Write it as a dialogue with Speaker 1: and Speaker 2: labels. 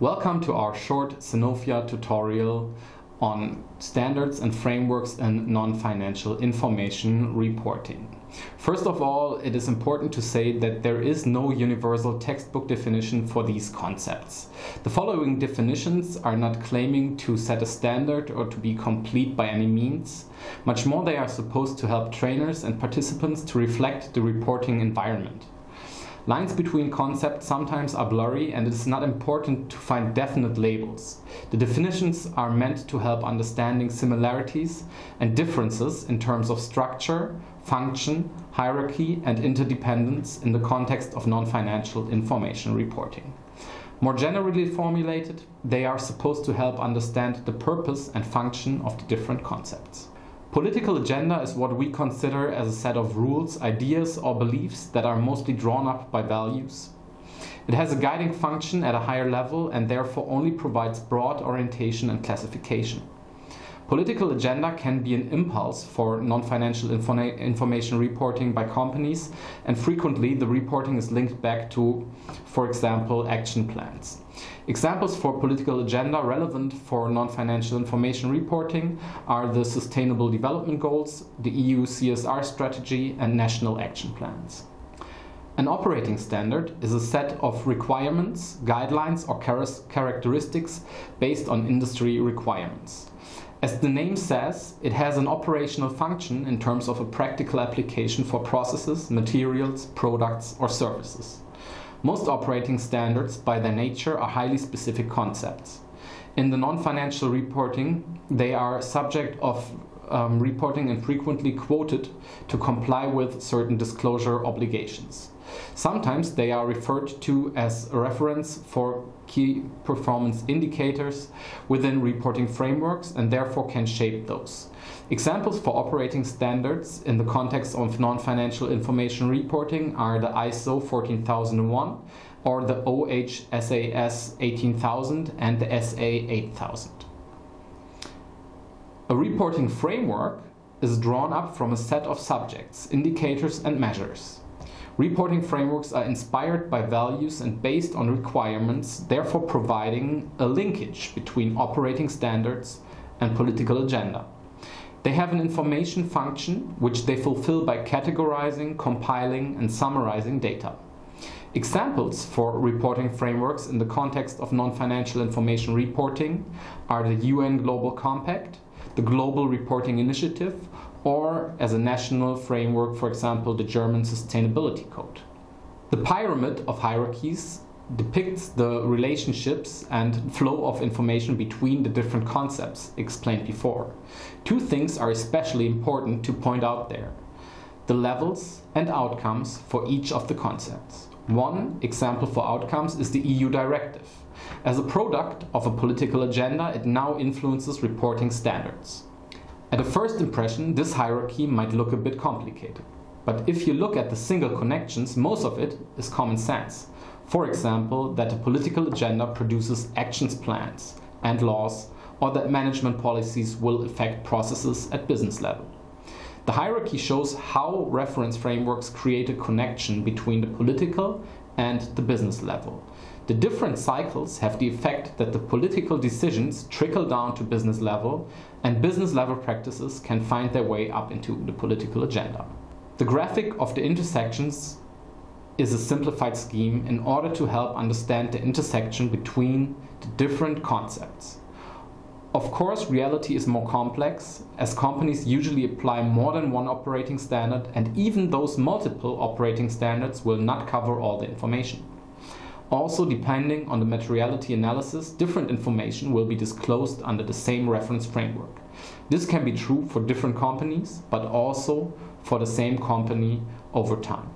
Speaker 1: Welcome to our short CENOFIA tutorial on standards and frameworks in non-financial information reporting. First of all, it is important to say that there is no universal textbook definition for these concepts. The following definitions are not claiming to set a standard or to be complete by any means. Much more they are supposed to help trainers and participants to reflect the reporting environment. Lines between concepts sometimes are blurry and it is not important to find definite labels. The definitions are meant to help understanding similarities and differences in terms of structure, function, hierarchy and interdependence in the context of non-financial information reporting. More generally formulated, they are supposed to help understand the purpose and function of the different concepts. Political agenda is what we consider as a set of rules, ideas or beliefs that are mostly drawn up by values. It has a guiding function at a higher level and therefore only provides broad orientation and classification. Political agenda can be an impulse for non-financial informa information reporting by companies and frequently the reporting is linked back to, for example, action plans. Examples for political agenda relevant for non-financial information reporting are the Sustainable Development Goals, the EU CSR strategy and national action plans. An operating standard is a set of requirements, guidelines or char characteristics based on industry requirements. As the name says, it has an operational function in terms of a practical application for processes, materials, products or services. Most operating standards by their nature are highly specific concepts. In the non-financial reporting, they are subject of um, reporting and frequently quoted to comply with certain disclosure obligations. Sometimes they are referred to as a reference for key performance indicators within reporting frameworks and therefore can shape those. Examples for operating standards in the context of non-financial information reporting are the ISO 14001 or the OHSAS 18000 and the SA 8000. A reporting framework is drawn up from a set of subjects, indicators and measures. Reporting frameworks are inspired by values and based on requirements, therefore providing a linkage between operating standards and political agenda. They have an information function which they fulfill by categorizing, compiling and summarizing data. Examples for reporting frameworks in the context of non-financial information reporting are the UN Global Compact, the Global Reporting Initiative, or as a national framework, for example, the German Sustainability Code. The pyramid of hierarchies depicts the relationships and flow of information between the different concepts explained before. Two things are especially important to point out there. The levels and outcomes for each of the concepts. One example for outcomes is the EU directive. As a product of a political agenda, it now influences reporting standards. At a first impression, this hierarchy might look a bit complicated. But if you look at the single connections, most of it is common sense. For example, that a political agenda produces actions plans and laws, or that management policies will affect processes at business level. The hierarchy shows how reference frameworks create a connection between the political and the business level. The different cycles have the effect that the political decisions trickle down to business level and business level practices can find their way up into the political agenda. The graphic of the intersections is a simplified scheme in order to help understand the intersection between the different concepts. Of course, reality is more complex, as companies usually apply more than one operating standard, and even those multiple operating standards will not cover all the information. Also, depending on the materiality analysis, different information will be disclosed under the same reference framework. This can be true for different companies, but also for the same company over time.